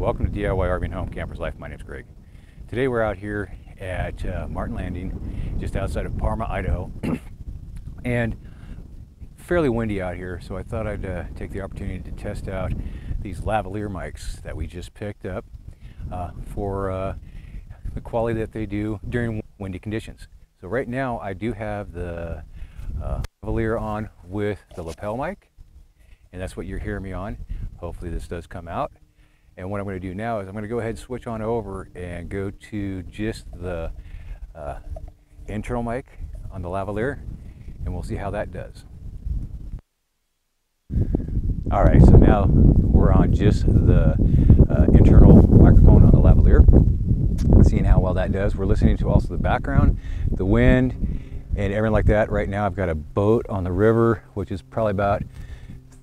Welcome to DIY RV and Home Campers Life. My name is Greg. Today we're out here at uh, Martin Landing, just outside of Parma, Idaho, and fairly windy out here. So I thought I'd uh, take the opportunity to test out these lavalier mics that we just picked up uh, for uh, the quality that they do during windy conditions. So right now I do have the uh, lavalier on with the lapel mic, and that's what you're hearing me on. Hopefully this does come out. And what I'm going to do now is I'm going to go ahead and switch on over and go to just the uh, internal mic on the lavalier and we'll see how that does. All right, so now we're on just the uh, internal microphone on the lavalier. Seeing how well that does. We're listening to also the background, the wind, and everything like that. Right now I've got a boat on the river, which is probably about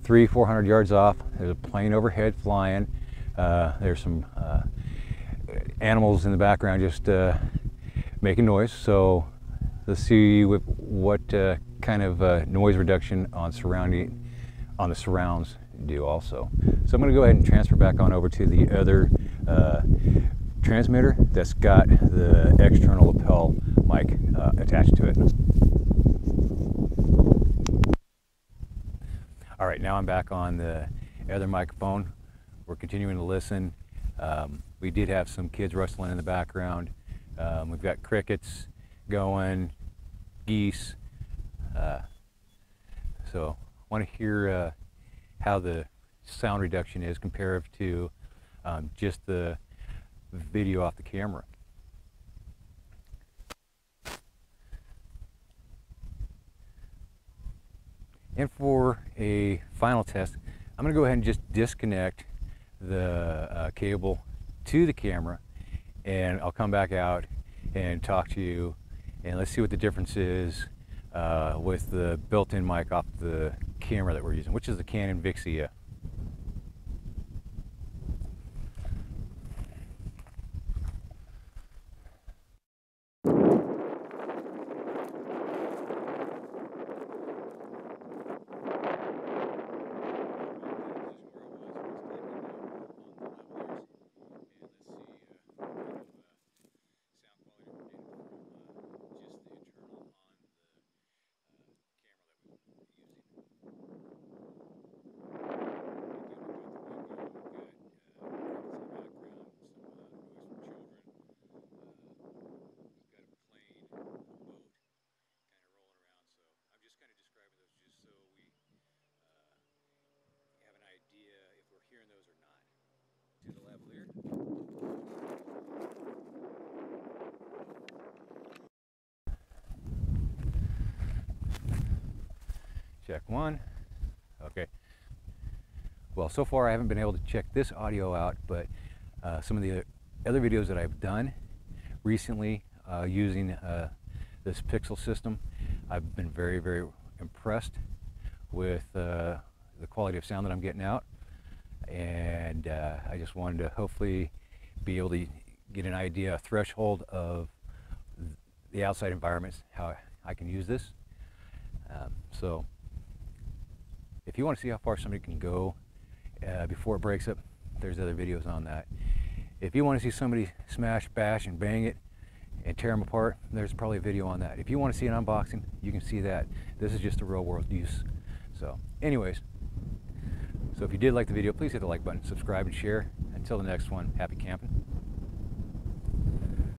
three, 400 yards off. There's a plane overhead flying. Uh, there's some uh, animals in the background just uh, making noise. So let's see what uh, kind of uh, noise reduction on surrounding on the surrounds do also. So I'm going to go ahead and transfer back on over to the other uh, transmitter that's got the external lapel mic attached to it. All right, now I'm back on the other microphone. We're continuing to listen. Um, we did have some kids rustling in the background. Um, we've got crickets going, geese. Uh, so I want to hear uh, how the sound reduction is compared to um, just the video off the camera. And for a final test, I'm going to go ahead and just disconnect the uh, cable to the camera and I'll come back out and talk to you and let's see what the difference is uh, with the built-in mic off the camera that we're using, which is the Canon Vixia Check one. Okay. Well, so far I haven't been able to check this audio out, but uh, some of the other videos that I've done recently uh, using uh, this Pixel system, I've been very, very impressed with uh, the quality of sound that I'm getting out. And uh, I just wanted to hopefully be able to get an idea, a threshold of the outside environments, how I can use this. Um, so if you want to see how far somebody can go uh, before it breaks up, there's other videos on that. If you want to see somebody smash, bash, and bang it and tear them apart, there's probably a video on that. If you want to see an unboxing, you can see that. This is just a real world use. So anyways, so if you did like the video, please hit the like button, subscribe, and share. Until the next one, happy camping.